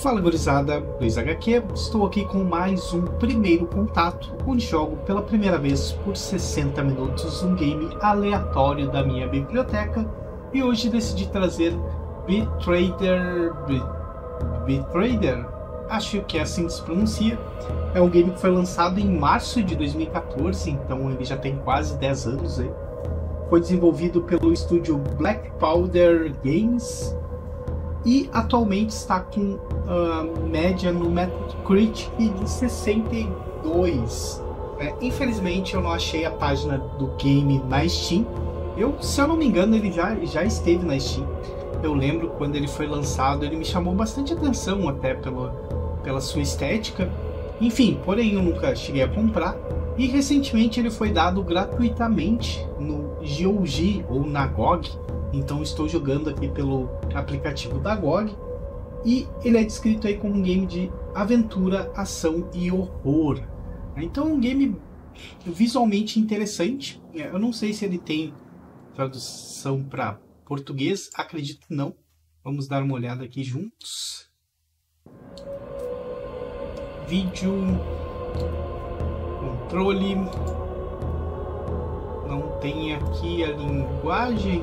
Fala gurizada, Luiz HQ, estou aqui com mais um primeiro contato, onde jogo pela primeira vez por 60 minutos um game aleatório da minha biblioteca e hoje decidi trazer Betrader... Betrader? Acho que é assim que se pronuncia. É um game que foi lançado em março de 2014, então ele já tem quase 10 anos aí. Foi desenvolvido pelo estúdio Black Powder Games e atualmente está com uh, média no Metacritic de 62. É, infelizmente eu não achei a página do game na Steam. Eu, se eu não me engano, ele já, já esteve na Steam. Eu lembro quando ele foi lançado, ele me chamou bastante atenção até pela, pela sua estética. Enfim, porém eu nunca cheguei a comprar. E recentemente ele foi dado gratuitamente no GOG ou na GOG, então estou jogando aqui pelo aplicativo da GOG e ele é descrito aí como um game de aventura, ação e horror. Então é um game visualmente interessante. É, eu não sei se ele tem tradução para português, acredito que não. Vamos dar uma olhada aqui juntos. Vídeo, controle, não tem aqui a linguagem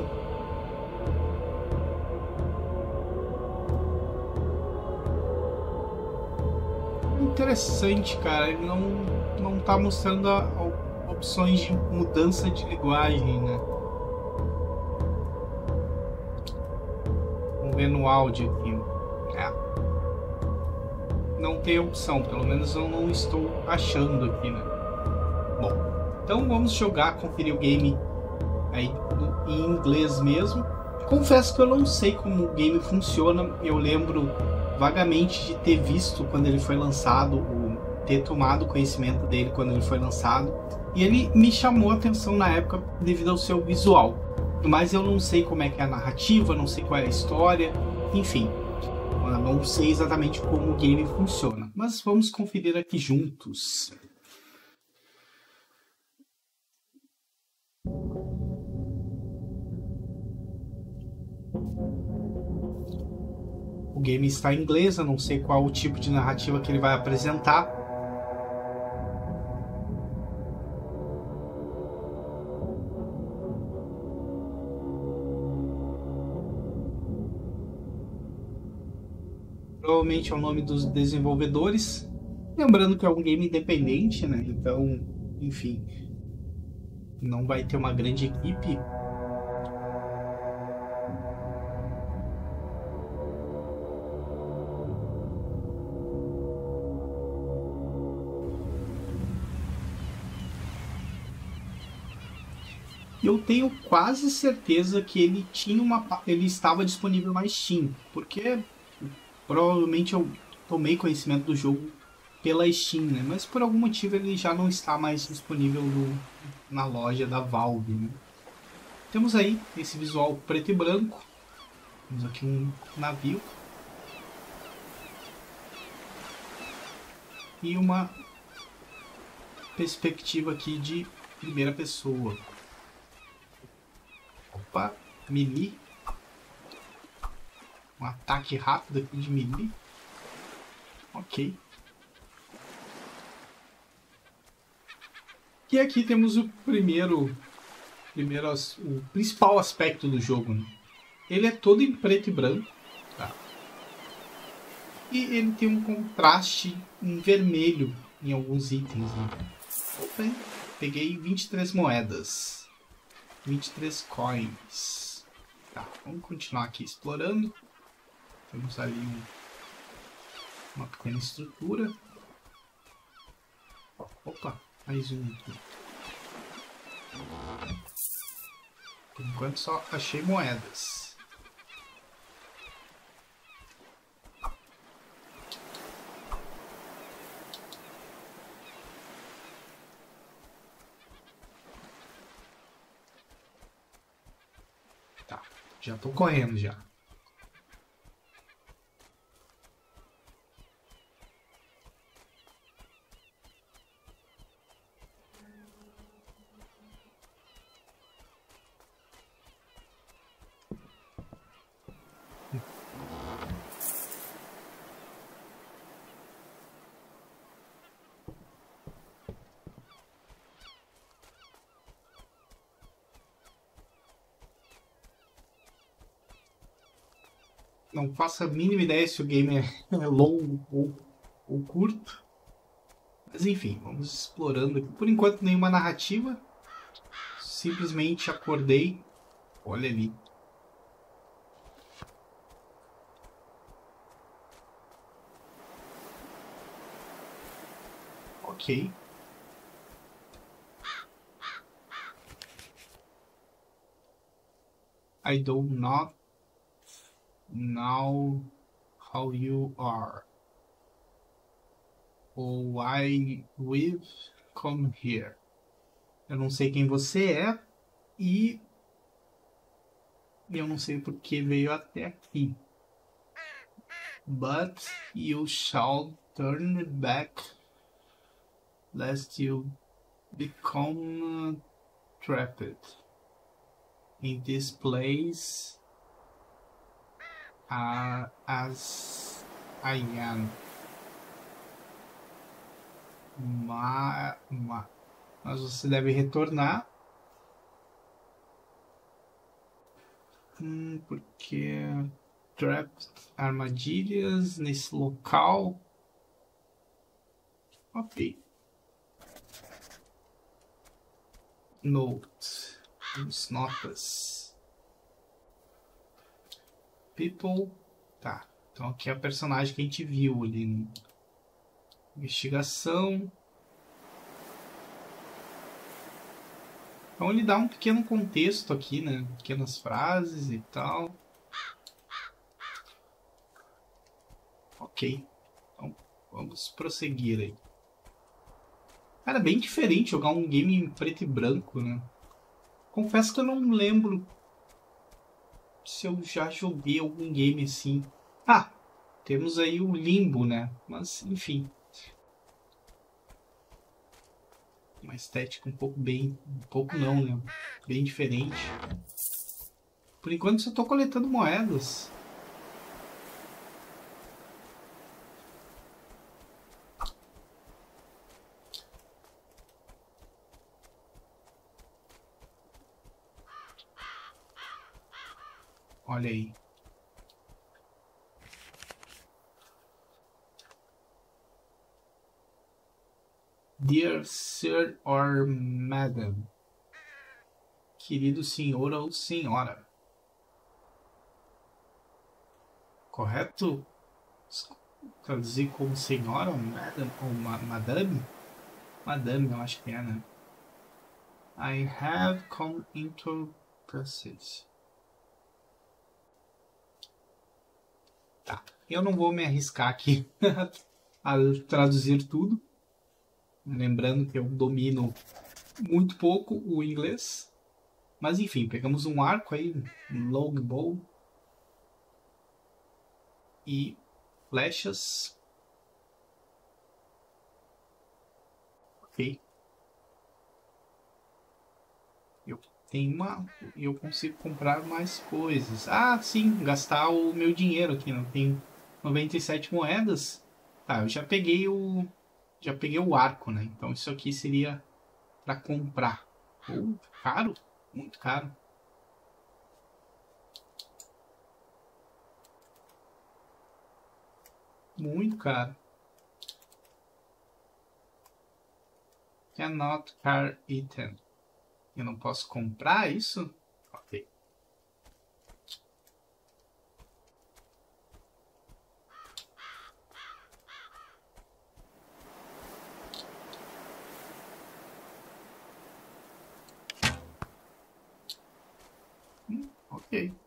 interessante, cara. Ele não, não tá mostrando a, a, opções de mudança de linguagem, né? Vamos ver no áudio aqui. É. Não tem opção, pelo menos eu não estou achando aqui, né? Bom, então vamos jogar, conferir o game aí em inglês mesmo. Confesso que eu não sei como o game funciona. Eu lembro vagamente de ter visto quando ele foi lançado, ter tomado conhecimento dele quando ele foi lançado. E ele me chamou a atenção na época devido ao seu visual. Mas eu não sei como é que é a narrativa, não sei qual é a história, enfim. Não sei exatamente como o game funciona. Mas vamos conferir aqui juntos. O game está em inglês, eu não sei qual o tipo de narrativa que ele vai apresentar. Provavelmente é o nome dos desenvolvedores. Lembrando que é um game independente, né? Então, enfim, não vai ter uma grande equipe eu tenho quase certeza que ele tinha uma ele estava disponível na Steam, porque provavelmente eu tomei conhecimento do jogo pela Steam, né? Mas por algum motivo ele já não está mais disponível no, na loja da Valve, né? Temos aí esse visual preto e branco. Temos aqui um navio. E uma perspectiva aqui de primeira pessoa. Opa, melee. Um ataque rápido aqui de melee. Ok. E aqui temos o primeiro, primeiro o principal aspecto do jogo. Né? Ele é todo em preto e branco. Tá? E ele tem um contraste em vermelho em alguns itens. Né? Opa, peguei 23 moedas. 23 coins. Tá, vamos continuar aqui explorando. Temos ali um, uma pequena estrutura. Opa, mais um. Por enquanto só achei moedas. Já tô correndo já. não faço a mínima ideia se o game é, é longo ou, ou curto. Mas enfim, vamos explorando aqui. Por enquanto, nenhuma narrativa. Simplesmente acordei. Olha ali. Ok. I do not know how you are. Or why we've come here. Eu não sei quem você é e eu não sei por que veio até aqui. But you shall turn back lest you become uh, trapped in this place uh, as I am. Ma, ma, mas você deve retornar. Hum, porque trapped armadilhas nesse local. Ok. Note. As notas. People. Tá. Então aqui é a personagem que a gente viu ali. Investigação. Então ele dá um pequeno contexto aqui, né? Pequenas frases e tal. Ok. Então vamos prosseguir aí. Cara, bem diferente jogar um game em preto e branco, né? Confesso que eu não lembro se eu já joguei algum game assim. Ah, temos aí o Limbo, né? Mas, enfim. Uma estética um pouco bem... Um pouco não, né? Bem diferente. Por enquanto só estou coletando moedas. Olha aí. Dear Sir or Madam. Querido senhor ou senhora. Correto? Traduzir como senhora ou madam ou ma madame? Madame, eu acho que é, né? I have come into passage. Tá. Eu não vou me arriscar aqui a traduzir tudo. Lembrando que eu domino muito pouco o inglês. Mas enfim, pegamos um arco aí, um longbow. E flechas. Ok. Eu tem uma e eu consigo comprar mais coisas. Ah, sim, gastar o meu dinheiro aqui, não tem 97 moedas. Tá, eu já peguei o já peguei o arco, né? Então isso aqui seria para comprar. Oh, caro, muito caro. Muito caro. Cannot car item. Eu não posso comprar isso? Ok. Hum, ok.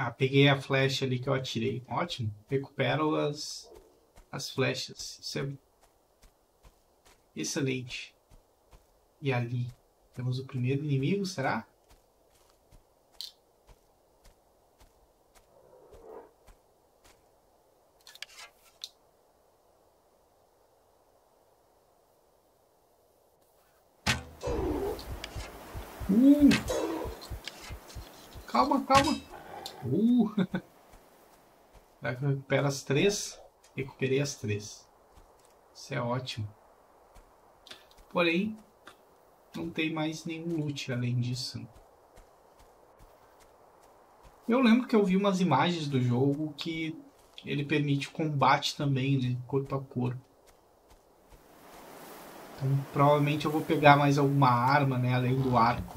Ah, peguei a flecha ali que eu atirei. Ótimo. Recupero as, as flechas. Isso é excelente. E ali temos o primeiro inimigo, será? Uh! Calma, calma. Uh! Recupera as três. Recuperei as três. Isso é ótimo. Porém, não tem mais nenhum loot além disso. Eu lembro que eu vi umas imagens do jogo que ele permite combate também, né? Corpo a corpo. Então, provavelmente eu vou pegar mais alguma arma, né? Além do arco.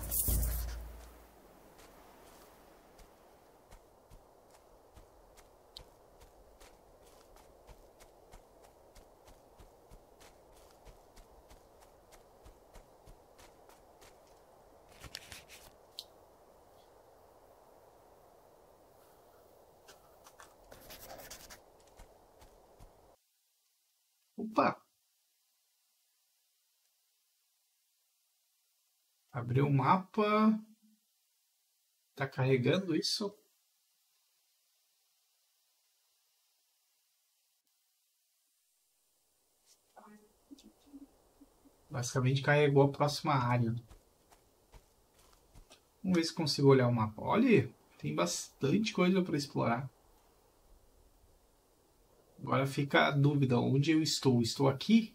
Opa! Abriu o mapa. Tá carregando isso? Basicamente carregou a próxima área. Vamos ver se consigo olhar o mapa. Olha, tem bastante coisa para explorar. Agora fica a dúvida, onde eu estou? Estou aqui?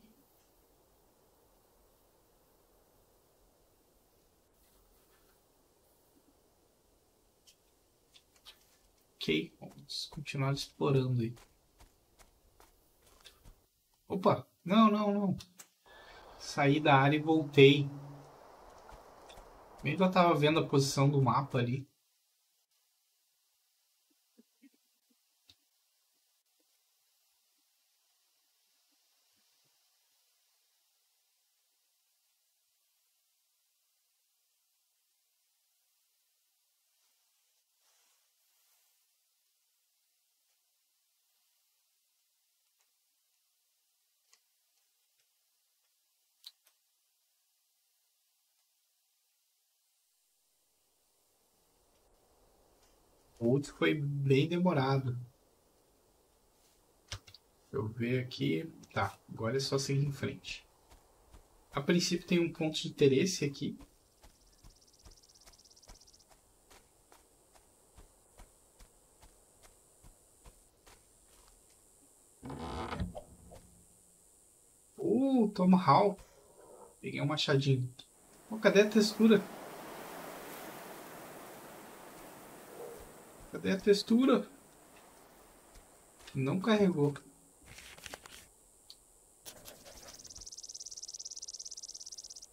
Ok, vamos continuar explorando aí. Opa, não, não, não. Saí da área e voltei. Mesmo eu tava vendo a posição do mapa ali. Outro foi bem demorado. Eu ver aqui. Tá, agora é só seguir em frente. A princípio tem um ponto de interesse aqui. Uh, Tomahawk. Peguei um machadinho. Oh, cadê a textura? Cadê a textura? Não carregou.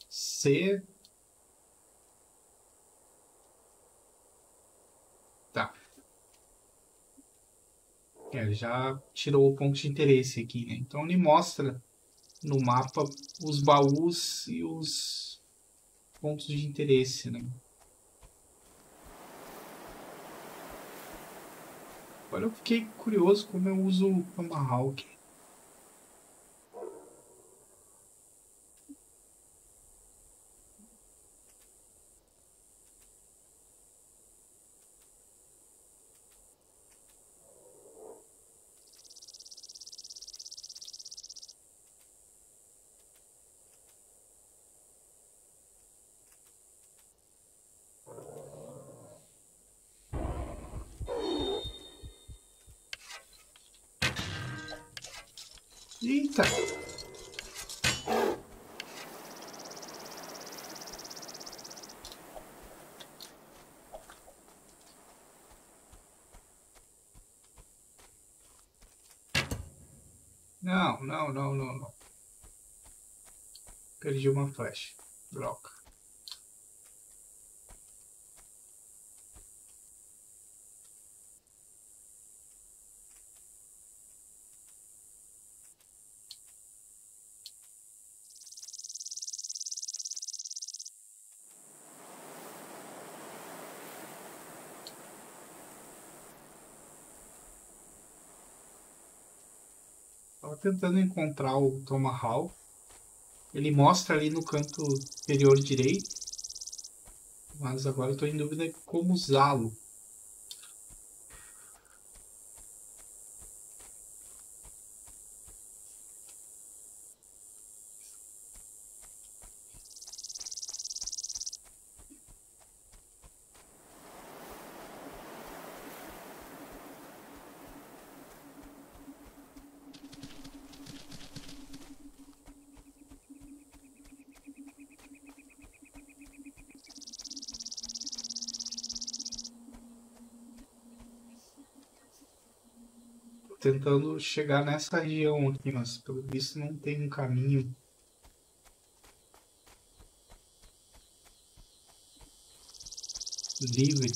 C. Tá. É, já tirou o ponto de interesse aqui, né? Então ele mostra no mapa os baús e os pontos de interesse, né? Agora eu fiquei curioso como eu uso o Tomahawk. Eita! Não, não, não, não, não. Perdi uma flecha. Droga. Tentando encontrar o Tomahawk. Ele mostra ali no canto superior direito. Mas agora estou em dúvida como usá-lo. Tentando chegar nessa região aqui, mas pelo visto não tem um caminho. Livre.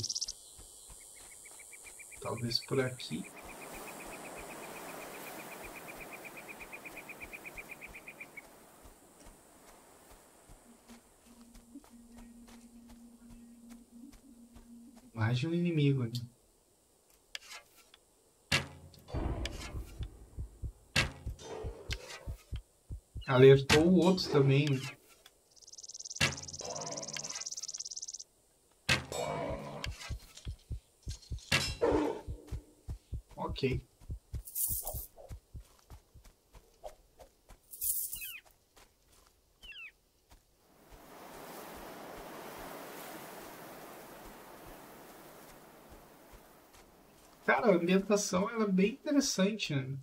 Talvez por aqui. Mais de um inimigo ali. Alertou o outro também. Ok. Cara, a ambientação ela é bem interessante, né?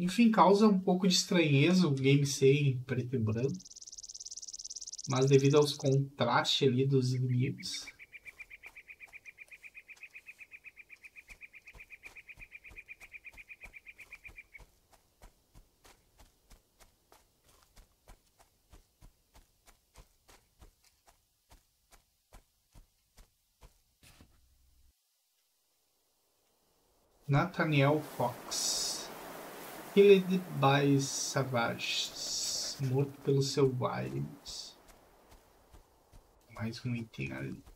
Enfim, causa um pouco de estranheza o game ser em preto e branco. Mas devido aos contrastes ali dos inimigos. Nathaniel Fox. Killed by Savages. Morto pelos selvagens. Mais um item ali.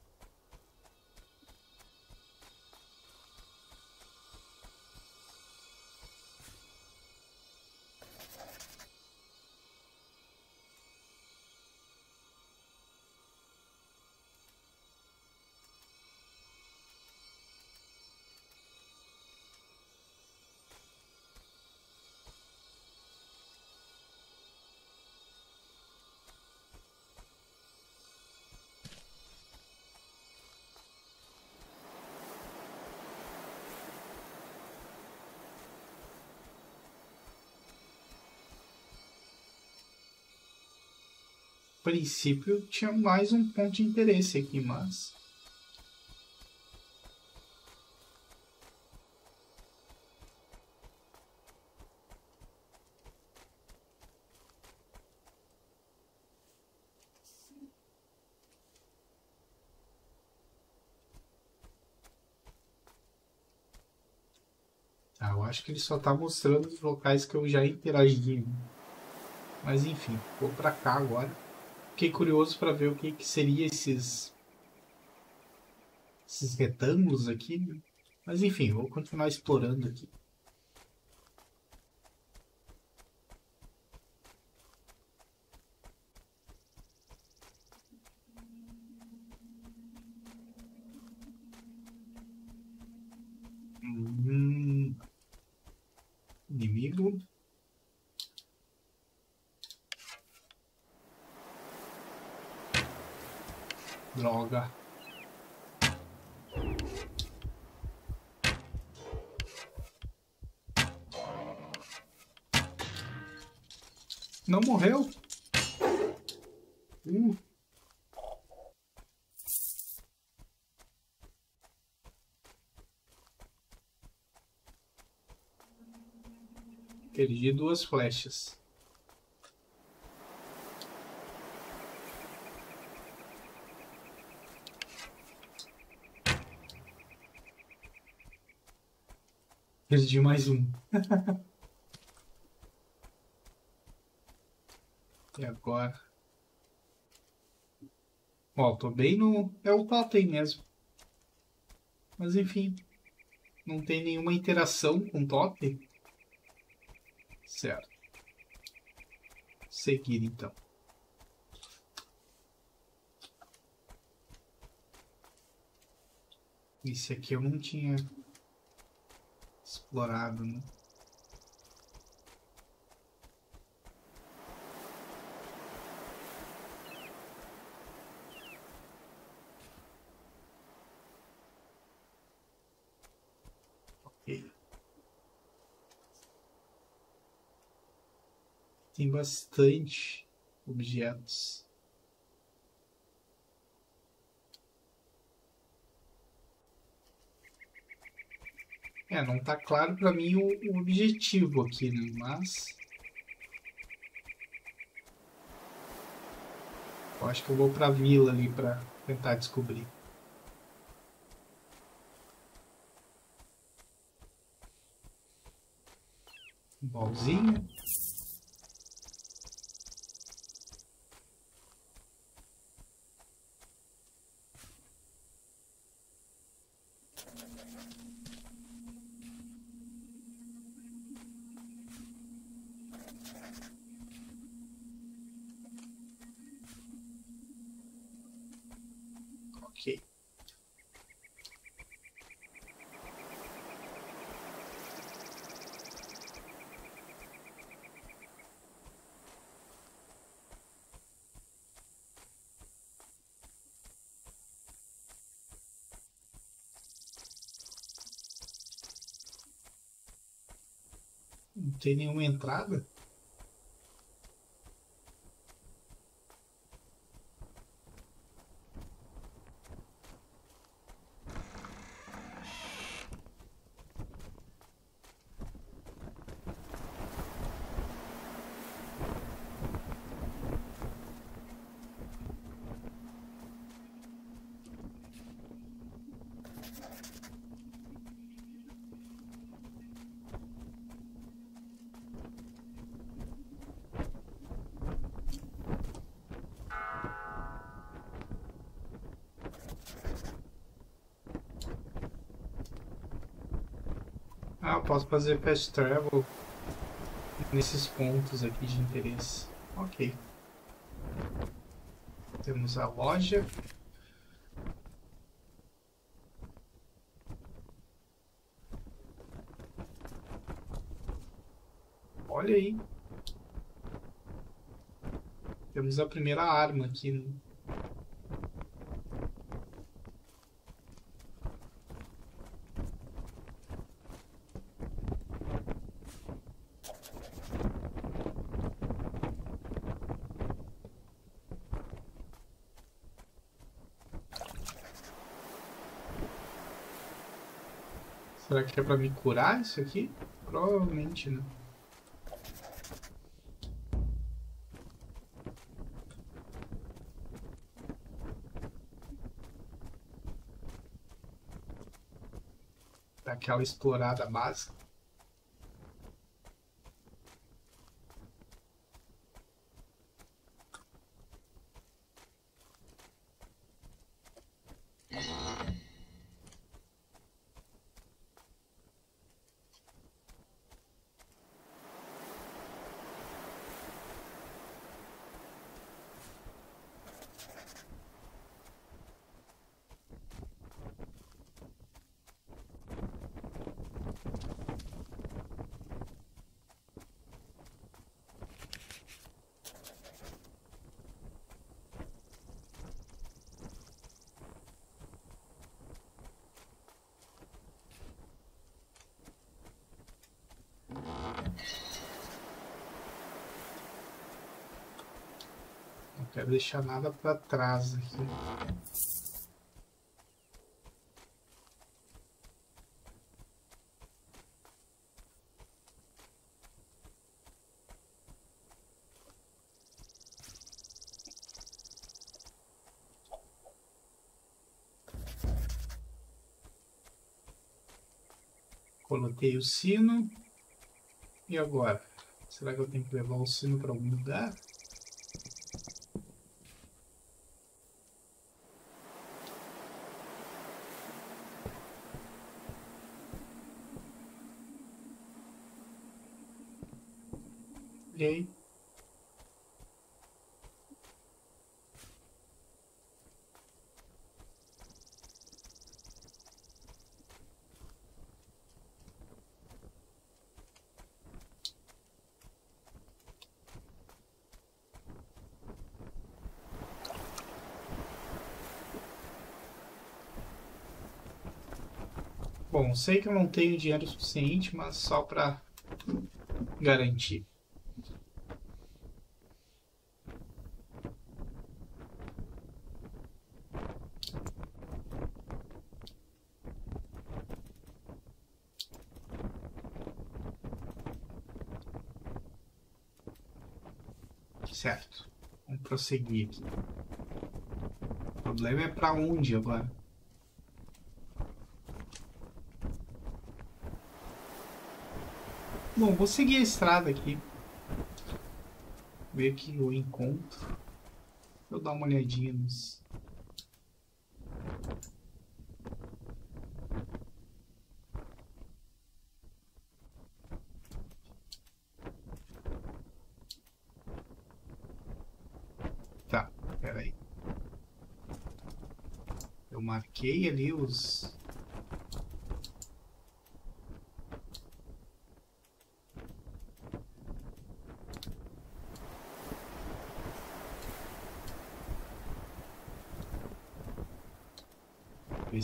Princípio tinha mais um ponto de interesse aqui, mas. Ah, eu acho que ele só está mostrando os locais que eu já interagi. Mas enfim, vou para cá agora fiquei curioso para ver o que, que seria esses esses retângulos aqui. Mas enfim, vou continuar explorando aqui. Hum, inimigo. Droga. Não morreu? Hum. Perdi duas flechas. Perdi mais um. e agora? Ó, tô bem no... É o totem mesmo. Mas enfim. Não tem nenhuma interação com totem. Certo. Seguir então. Esse aqui eu não tinha explorado, né? Tem bastante objetos. É, não tá claro para mim o, o, objetivo aqui, né? Mas... Eu acho que eu vou pra vila ali para tentar descobrir. Não tem nenhuma entrada? Ah, posso fazer fast travel nesses pontos aqui de interesse. Ok. Temos a loja. Olha aí. Temos a primeira arma aqui. Que é pra me curar isso aqui? Provavelmente, né? Daquela explorada básica. Quero deixar nada para trás aqui. Coloquei o sino. E agora? Será que eu tenho que levar o sino para algum lugar? sei que eu não tenho dinheiro suficiente, mas só para garantir. Certo, vamos prosseguir aqui. O problema é para onde agora? Bom, vou seguir a estrada aqui. Ver que eu encontro. Vou dar uma olhadinha nos... Tá, peraí. Eu marquei ali os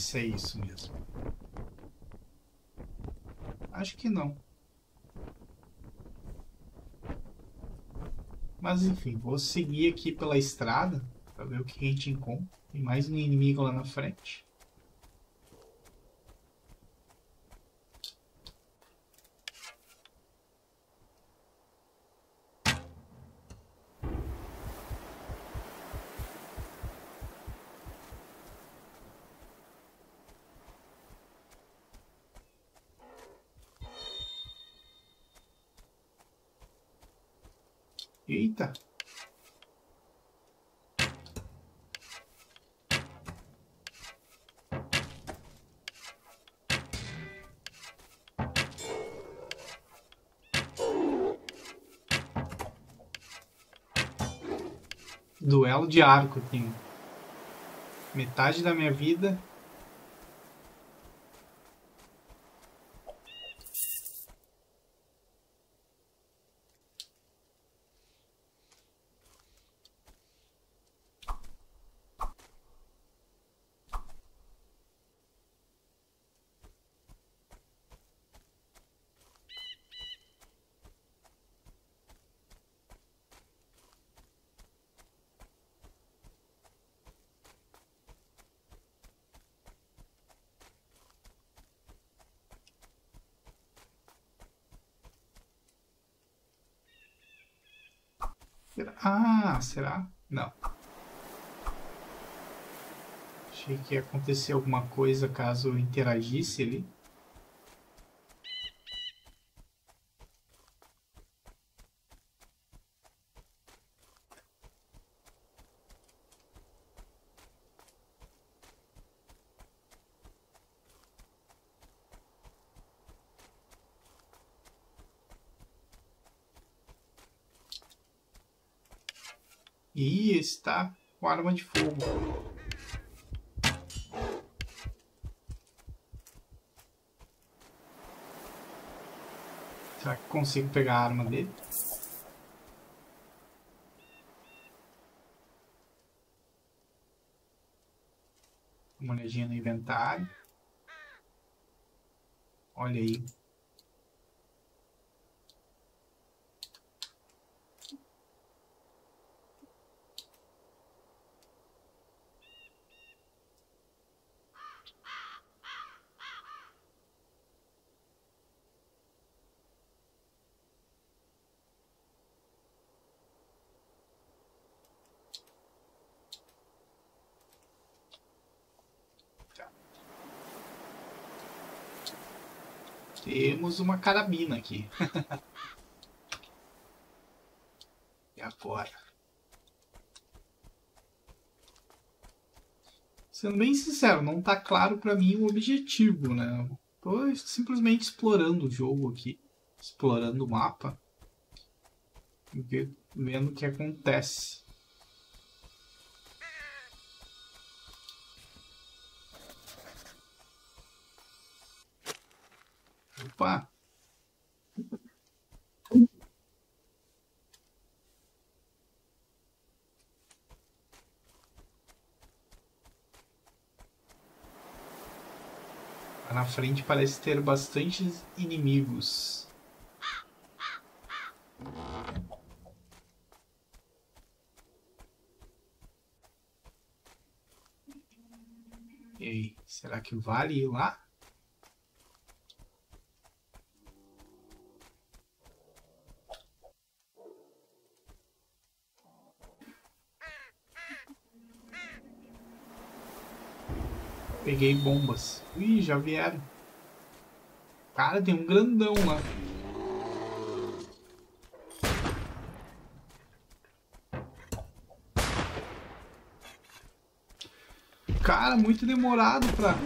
se é isso mesmo. Acho que não. Mas enfim, vou seguir aqui pela estrada para ver o que a gente encontra. Tem mais um inimigo lá na frente. Eita. Duelo de arco, tem metade da minha vida Será? Ah, será? Não. Achei que ia acontecer alguma coisa caso eu interagisse ali. E está com arma de fogo. Será que consigo pegar a arma dele? Uma olhadinha no inventário. Olha aí. Temos uma carabina aqui. e agora? Sendo bem sincero, não tá claro para mim o objetivo, né? Tô simplesmente explorando o jogo aqui. Explorando o mapa. Vendo o que acontece. Frente parece ter bastantes inimigos. E aí, será que vale ir lá? Peguei bombas. Ih, já vieram. Cara, tem um grandão lá. Cara, muito demorado pra...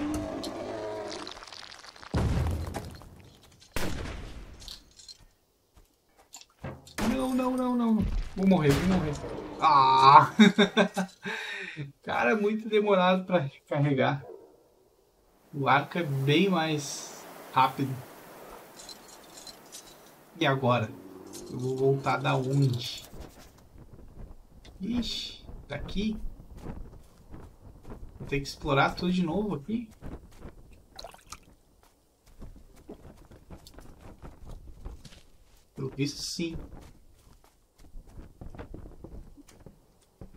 Não, não, não, não. Vou morrer, vou morrer. Ah! Cara, muito demorado pra carregar. O arco é bem mais rápido. E agora? Eu vou voltar da onde? Ixi, daqui? Vou ter que explorar tudo de novo aqui. Pelo visto, sim.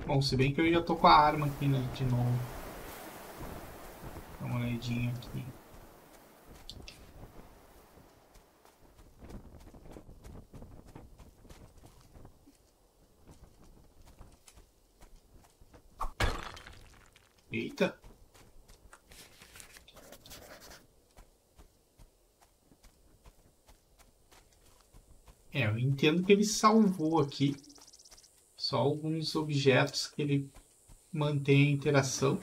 Bom, se bem que eu já tô com a arma aqui, né, de novo. Dá uma olhadinha aqui. Eita. É, eu entendo que ele salvou aqui só alguns objetos que ele mantém a interação.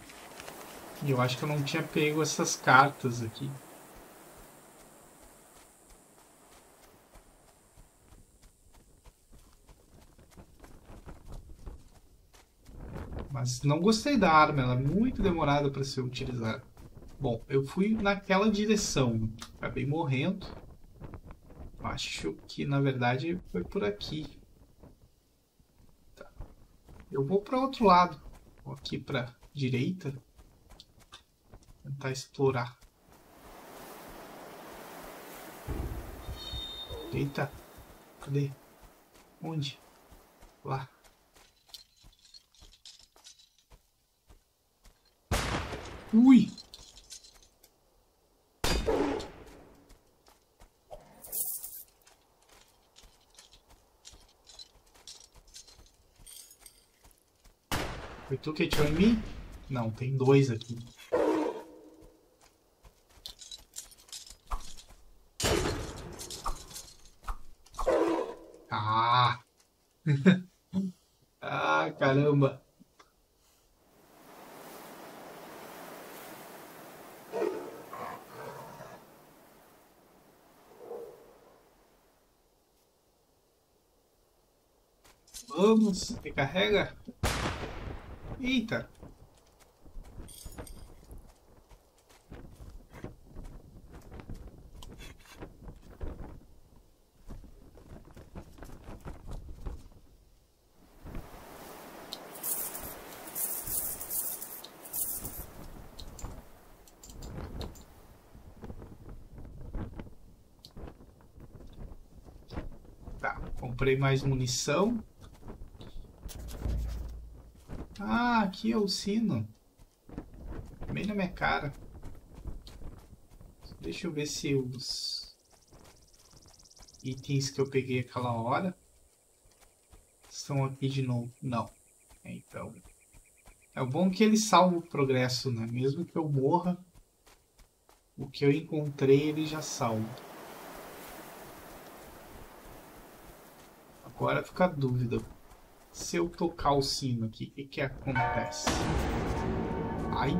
E eu acho que eu não tinha pego essas cartas aqui. Mas não gostei da arma, ela é muito demorada para ser utilizada. Bom, eu fui naquela direção, acabei morrendo. Acho que na verdade foi por aqui. Tá. Eu vou para outro lado, vou aqui para direita, tentar explorar. Eita, cadê? Onde? Lá. Ui! Foi tu que atirou em mim? Não, tem dois aqui. ah, caramba! Vamos, recarrega. Eita. Tá, comprei mais munição. Ah, aqui é o sino. Bem na minha cara. Deixa eu ver se os itens que eu peguei aquela hora estão aqui de novo. Não. Então, é bom que ele salva o progresso, né? Mesmo que eu morra, o que eu encontrei ele já salva. Agora fica a dúvida se eu tocar o sino aqui, o que, que acontece? Ai.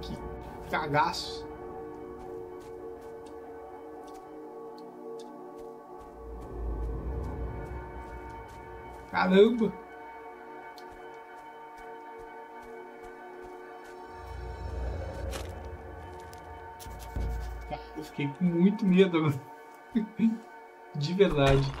Que cagaço. Caramba. Eu fiquei com muito medo. De verdade.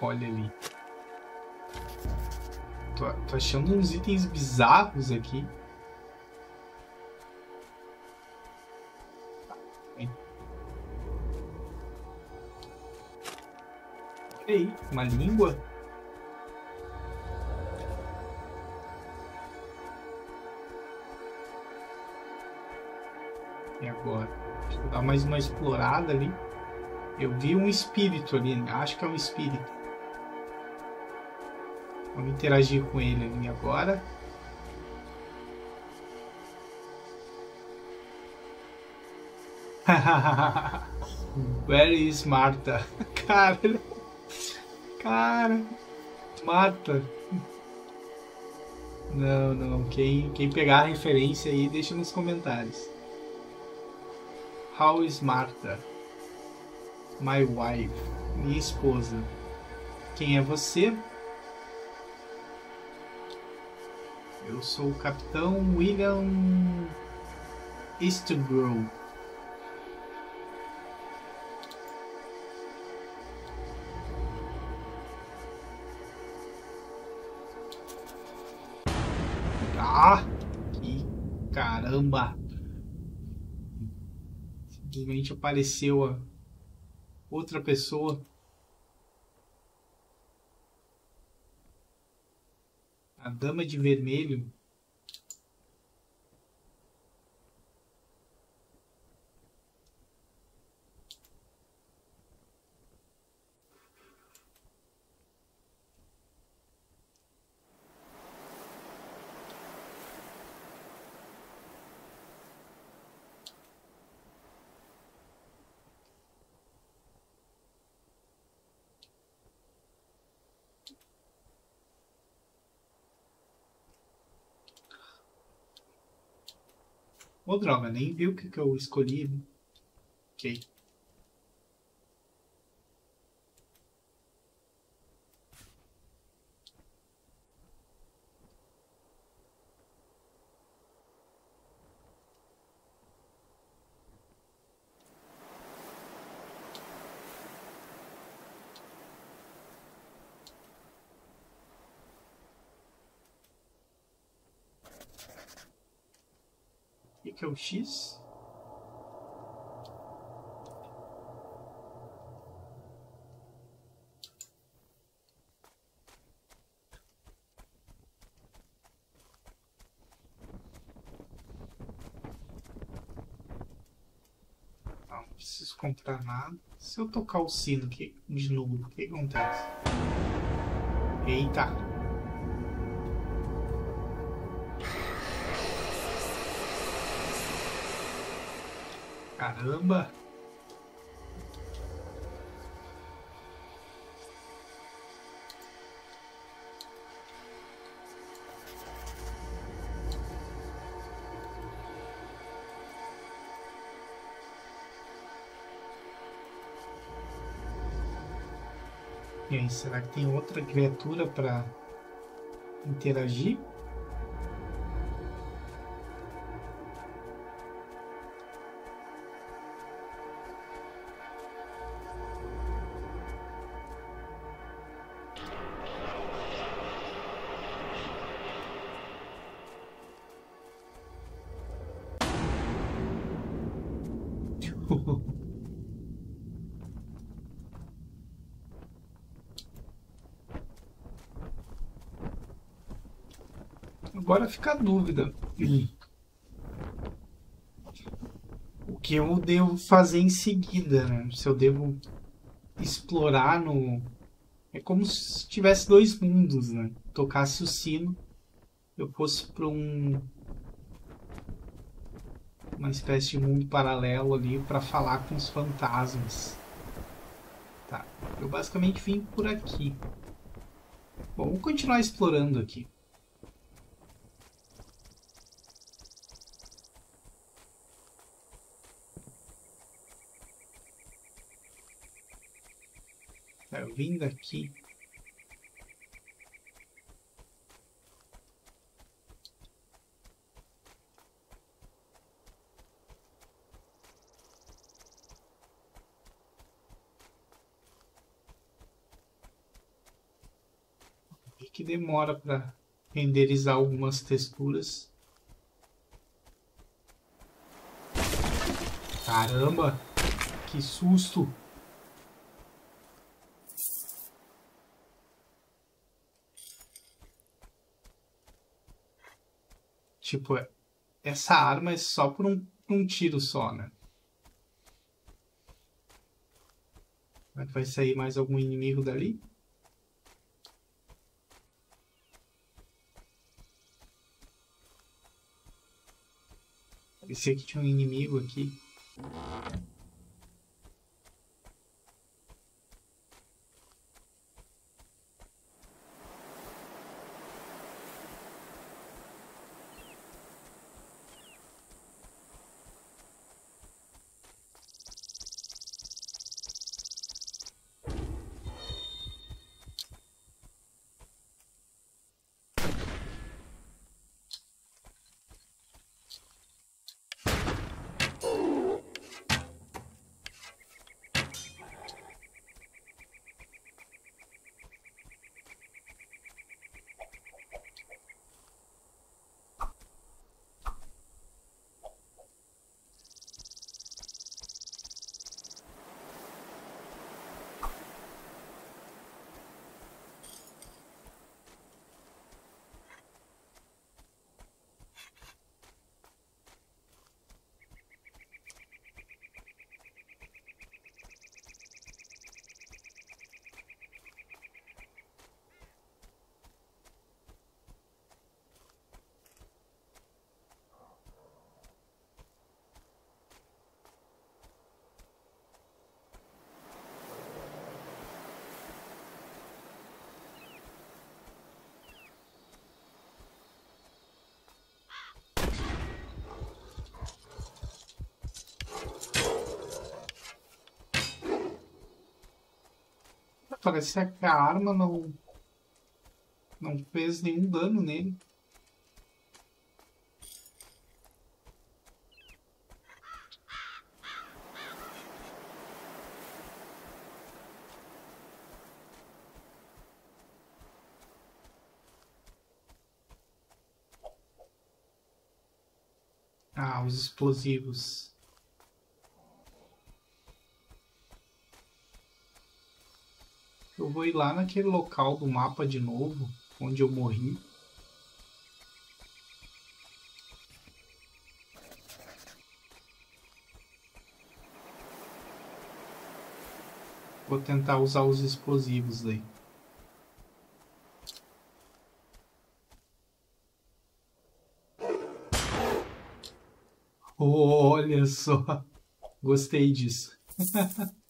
Olha ali. Tô, tô achando uns itens bizarros aqui. Aí, uma língua. agora. Deixa eu dar mais uma explorada ali. Eu vi um espírito ali, né? acho que é um espírito. Vamos interagir com ele ali agora. Where is Marta? Cara, cara, Marta. Não, não. Quem, quem pegar a referência aí, deixa nos comentários. How is Marta? My wife. Minha esposa. Quem é você? Eu sou o capitão William Eastgrove. Caramba! Simplesmente apareceu a outra pessoa. A dama de vermelho. Ô droga, nem viu o que, que eu escolhi. Ok. O X. Não preciso comprar nada. Se eu tocar o sino aqui de novo, o que acontece? Eita! Caramba! E aí, será que tem outra criatura para interagir? Agora fica a dúvida. O que eu devo fazer em seguida, né? Se eu devo explorar no... É como se tivesse dois mundos, né? Tocasse o sino, eu fosse para um uma espécie de mundo paralelo ali para falar com os fantasmas. Tá, eu basicamente vim por aqui. Bom, vou continuar explorando aqui. Eu vim daqui que demora para renderizar algumas texturas. Caramba, que susto! Tipo, essa arma é só por um, um tiro só, né? Será que vai sair mais algum inimigo dali? Pensei que tinha um inimigo aqui. Parece que a arma não, não fez nenhum dano nele. Ah, os explosivos. Ir lá naquele local do mapa de novo, onde eu morri. Vou tentar usar os explosivos aí. Olha só, gostei disso.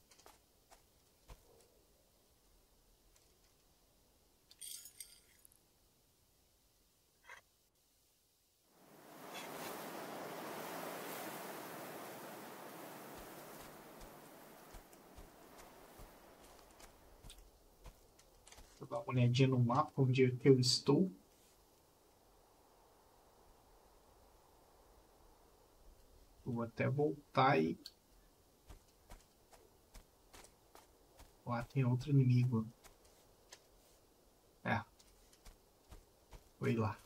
No mapa onde é que eu estou. Vou até voltar e... Lá tem outro inimigo. É. Foi lá.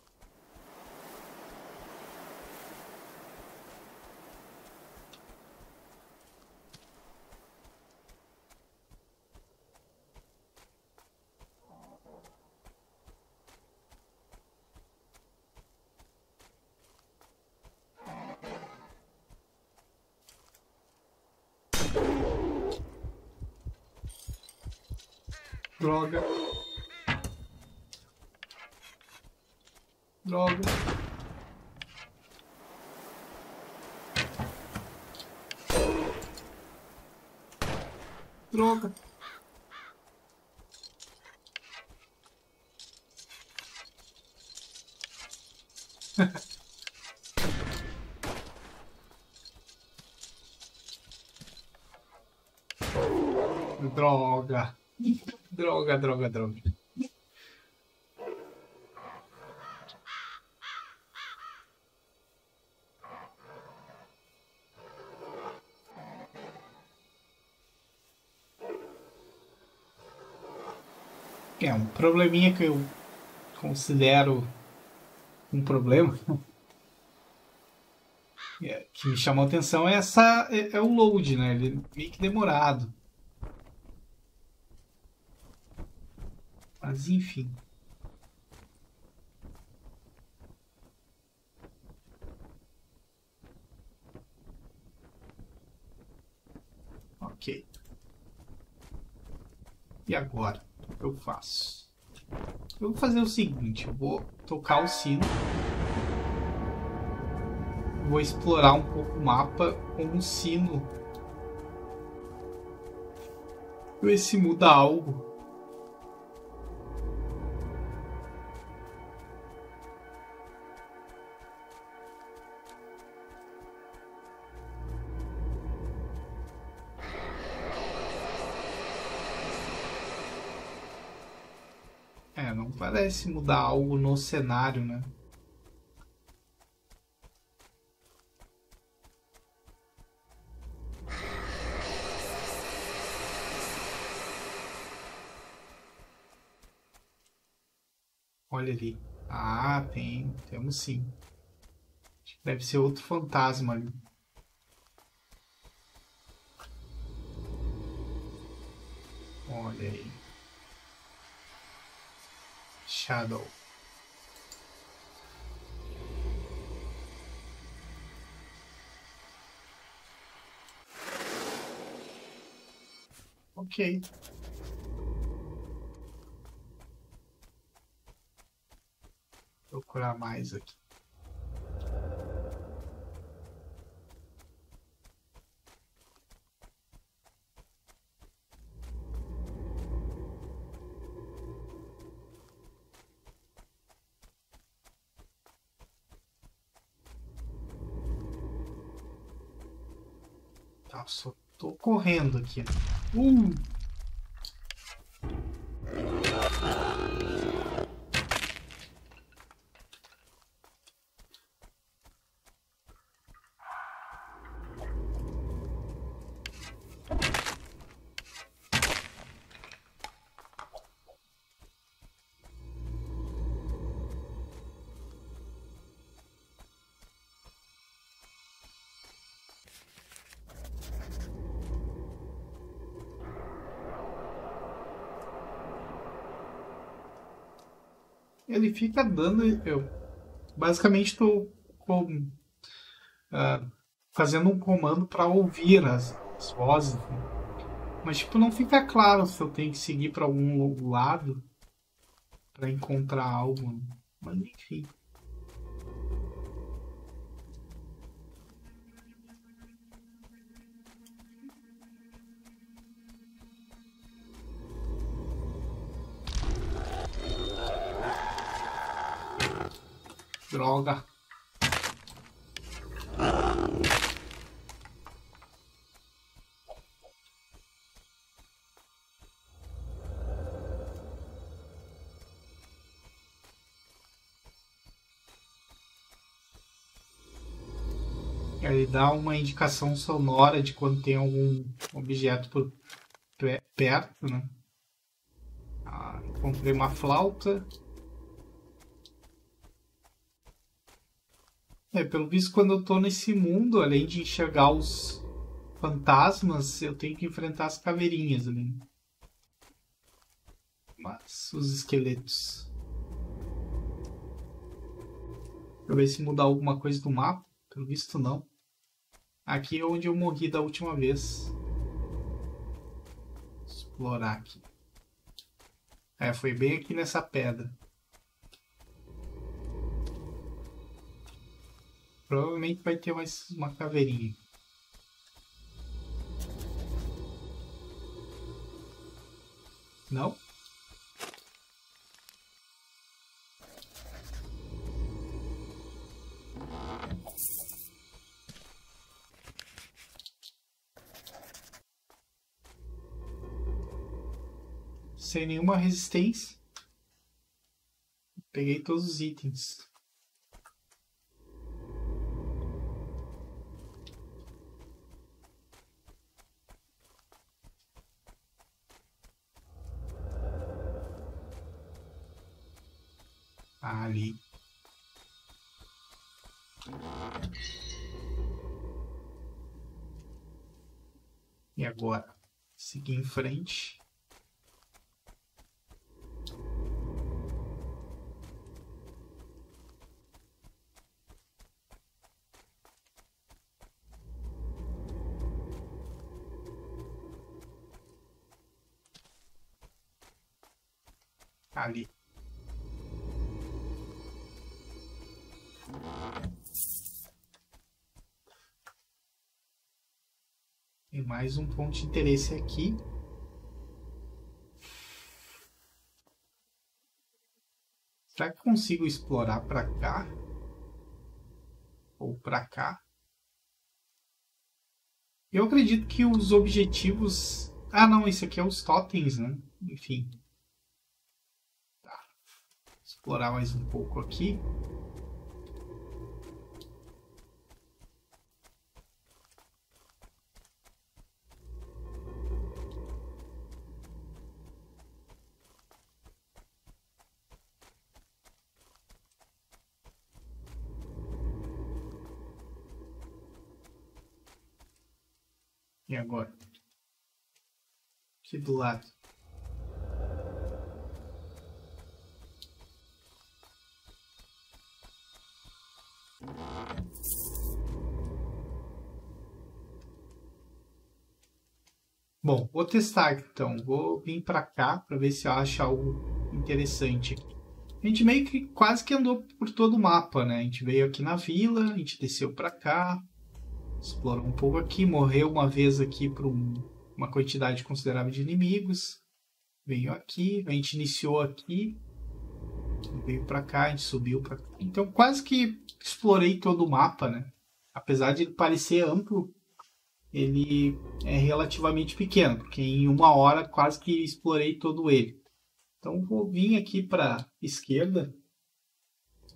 Droga. Droga. Droga. Droga. Droga, droga, droga. É um probleminha que eu considero um problema é, que me chamou a atenção é essa é, é o load, né? Ele é meio que demorado. Mas enfim. Ok. E agora? Eu faço? Eu vou fazer o seguinte, eu vou tocar o sino. Vou explorar um pouco o mapa com o sino. Ver se muda algo. Parece mudar algo no cenário, né? Olha ali. Ah, tem. Temos sim. Deve ser outro fantasma ali. Olha aí. Shadow. Ok. Procurar mais aqui. Só tô correndo aqui. Uh! Ele fica dando. Eu basicamente estou uh, fazendo um comando para ouvir as, as vozes. Né? Mas tipo, não fica claro se eu tenho que seguir para algum lado para encontrar algo. Mas enfim. Droga. Ele dá uma indicação sonora de quando tem algum objeto por perto, né? Ah, encontrei uma flauta. É, pelo visto, quando eu tô nesse mundo, além de enxergar os fantasmas, eu tenho que enfrentar as caveirinhas ali. Mas os esqueletos. Deixa eu ver se mudar alguma coisa do mapa. Pelo visto, não. Aqui é onde eu morri da última vez. Vou explorar aqui. É, foi bem aqui nessa pedra. Provavelmente vai ter mais uma caveirinha. Não? Sem nenhuma resistência. Peguei todos os itens. Ali. E agora, seguir em frente. Mais um ponto de interesse aqui. Será que consigo explorar para cá? Ou para cá? Eu acredito que os objetivos... Ah, não, esse aqui é os totens, né? Enfim. Tá. Explorar mais um pouco aqui. Agora? Aqui do lado. Bom, vou testar então. Vou vir para cá para ver se eu acho algo interessante. A gente meio que quase que andou por todo o mapa, né? A gente veio aqui na vila, a gente desceu para cá, explorou um pouco aqui, morreu uma vez aqui por um, uma quantidade considerável de inimigos. Veio aqui, a gente iniciou aqui, veio para cá, a gente subiu para cá. Então quase que explorei todo o mapa, né? Apesar de ele parecer amplo, ele é relativamente pequeno, porque em uma hora quase que explorei todo ele. Então vou vir aqui para esquerda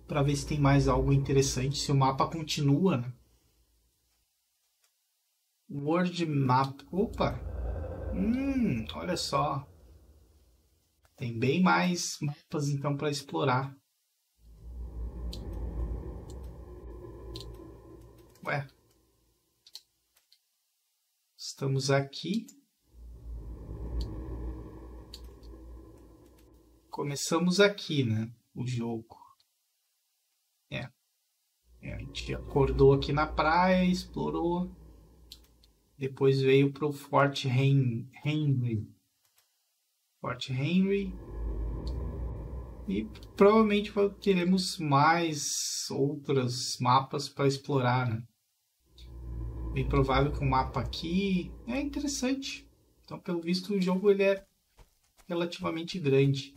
para ver se tem mais algo interessante, se o mapa continua, né? World Map. Opa! Hum, olha só. Tem bem mais mapas então para explorar. Ué. Estamos aqui. Começamos aqui, né? O jogo. É. é a gente acordou aqui na praia, explorou. Depois veio para o Fort Henry. Fort Henry. E provavelmente teremos mais outros mapas para explorar, né? Bem provável que um mapa aqui é interessante. Então, pelo visto, o jogo ele é relativamente grande.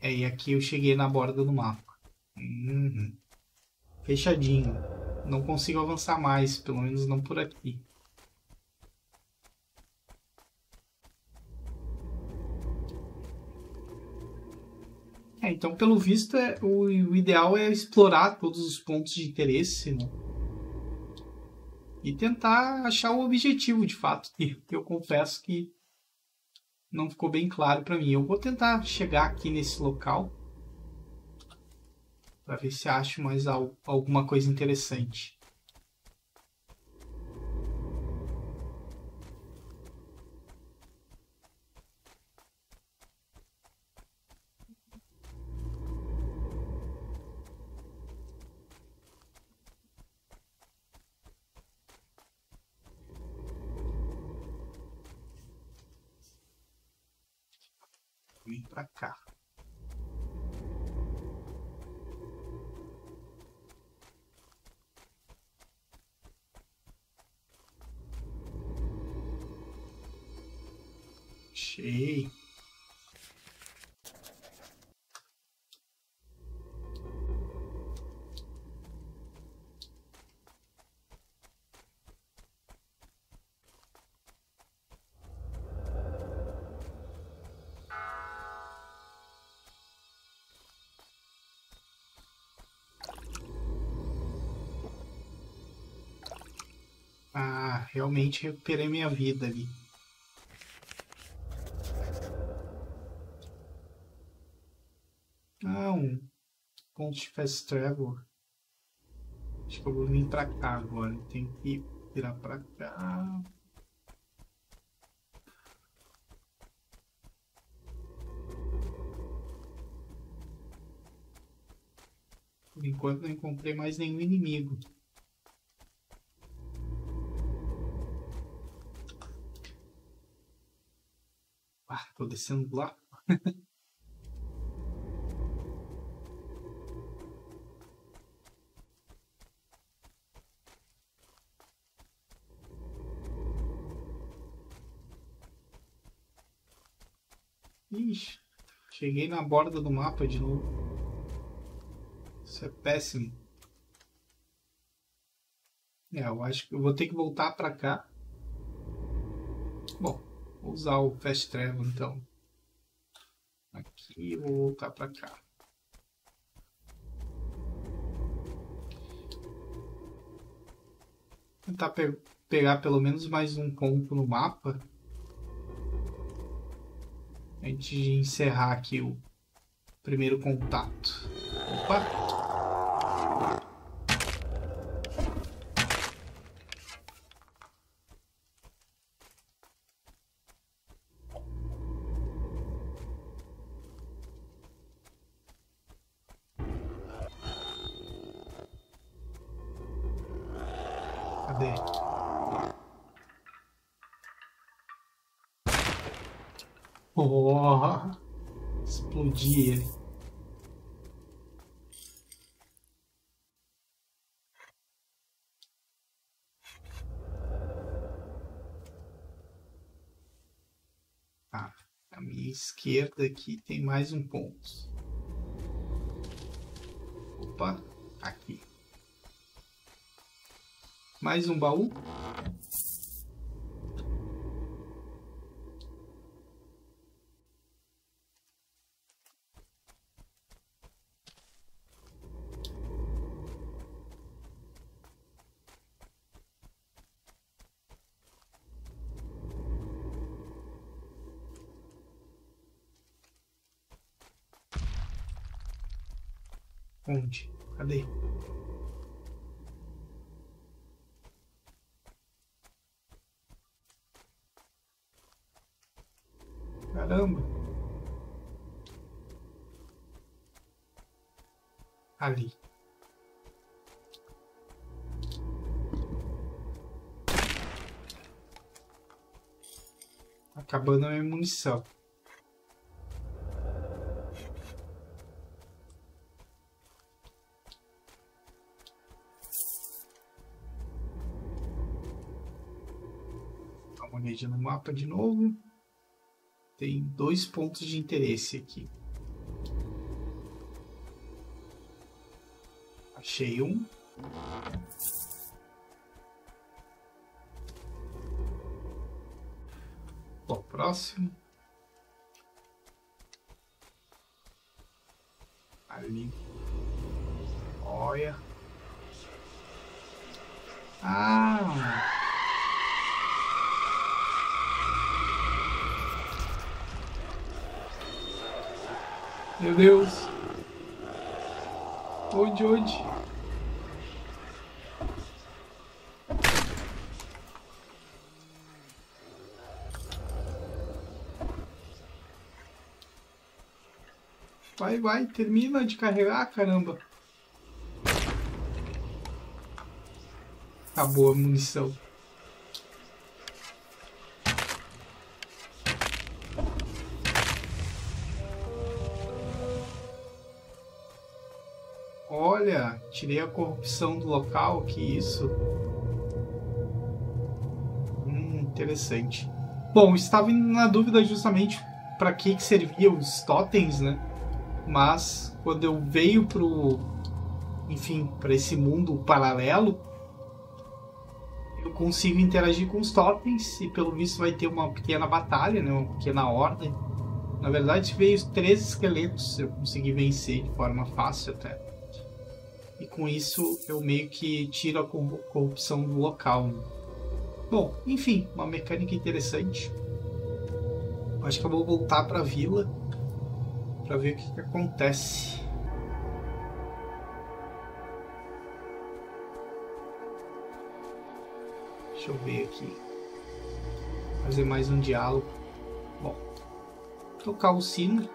É, e aqui eu cheguei na borda do mapa. Uhum. Fechadinho não consigo avançar mais, pelo menos não por aqui. É, então, pelo visto, é, o, o, ideal é explorar todos os pontos de interesse né? e tentar achar o objetivo, de fato, que eu confesso que não ficou bem claro para mim. Eu vou tentar chegar aqui nesse local para ver se acho mais alguma coisa interessante. Vem para cá. Realmente recuperei minha vida ali. pontos de fast travel. Acho que eu vou vir pra cá agora. Tem que virar pra cá. Por enquanto não encontrei mais nenhum inimigo. Tô descendo lá. Ixi, cheguei na borda do mapa de novo. Isso é péssimo. É, eu acho que eu vou ter que voltar pra cá. Vou usar o Fast Travel então. Aqui, vou voltar pra cá. Tentar pe pegar pelo menos mais um ponto no mapa antes de encerrar aqui o primeiro contato. Opa! Cadê? Oh, explodi ele. Ah, a minha esquerda aqui tem mais um ponto. Opa, aqui. Mais um baú. Onde? Cadê? Munição. Dá uma olhadinha no mapa de novo. Tem dois pontos de interesse aqui. Achei um. Próximo. Ali. Olha. Ah! Meu Deus. Onde, onde? Vai, vai, termina de carregar, caramba. Acabou a munição. Olha, tirei a corrupção do local, que isso. Hum, interessante. Bom, estava na dúvida justamente para que, que serviam os totens, né? Mas quando eu veio pro, enfim, para esse mundo paralelo, eu consigo interagir com os totens e pelo visto vai ter uma pequena batalha, né? Uma pequena ordem. Na verdade veio três esqueletos, eu consegui vencer de forma fácil até e com isso eu meio que tiro a corrupção do local. Né? Bom, enfim, uma mecânica interessante. Acho que eu vou voltar para a vila para ver o que, que acontece. Deixa eu ver aqui. Fazer mais um diálogo. Bom, tocar o sino.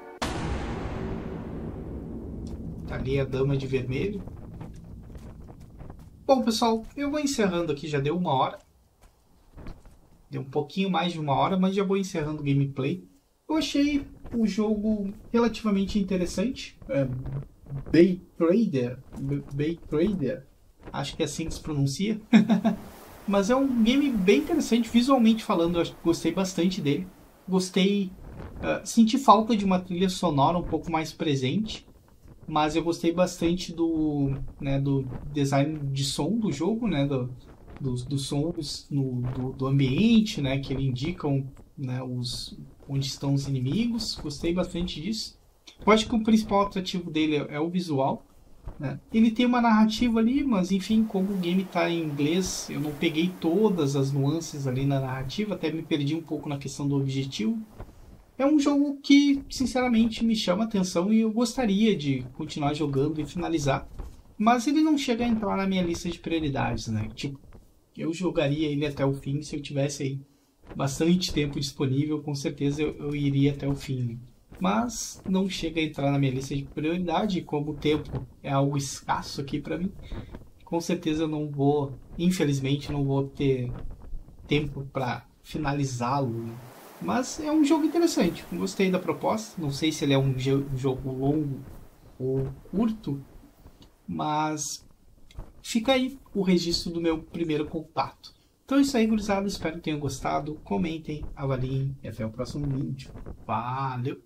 Tá ali a dama de vermelho. Bom, pessoal, eu vou encerrando aqui, já deu uma hora. Deu um pouquinho mais de uma hora, mas já vou encerrando o gameplay. Eu achei o jogo relativamente interessante. É, Bay Trader, Bay Trader, acho que é assim que se pronuncia. Mas é um game bem interessante, visualmente falando, eu gostei bastante dele. Gostei, uh, senti falta de uma trilha sonora um pouco mais presente, mas eu gostei bastante do, né, do design de som do jogo, né, do, dos sons no, do, do, ambiente, né, que ele indicam né, os, onde estão os inimigos. Gostei bastante disso. Eu acho que o principal atrativo dele é, o visual. Né? Ele tem uma narrativa ali, mas enfim, como o game está em inglês, eu não peguei todas as nuances ali na narrativa, até me perdi um pouco na questão do objetivo. É um jogo que, sinceramente, me chama atenção e eu gostaria de continuar jogando e finalizar. Mas ele não chega a entrar na minha lista de prioridades, né? Tipo, eu jogaria ele até o fim se eu tivesse aí bastante tempo disponível, com certeza eu, eu iria até o fim. Mas não chega a entrar na minha lista de prioridade, como o tempo é algo escasso aqui para mim. Com certeza eu não vou, infelizmente, não vou ter tempo para finalizá-lo. Mas é um jogo interessante. Gostei da proposta. Não sei se ele é um jogo longo ou curto, mas fica aí o registro do meu primeiro contato. Então é isso aí, gurizada. Espero que tenham gostado. Comentem, avaliem e até o próximo vídeo. Valeu!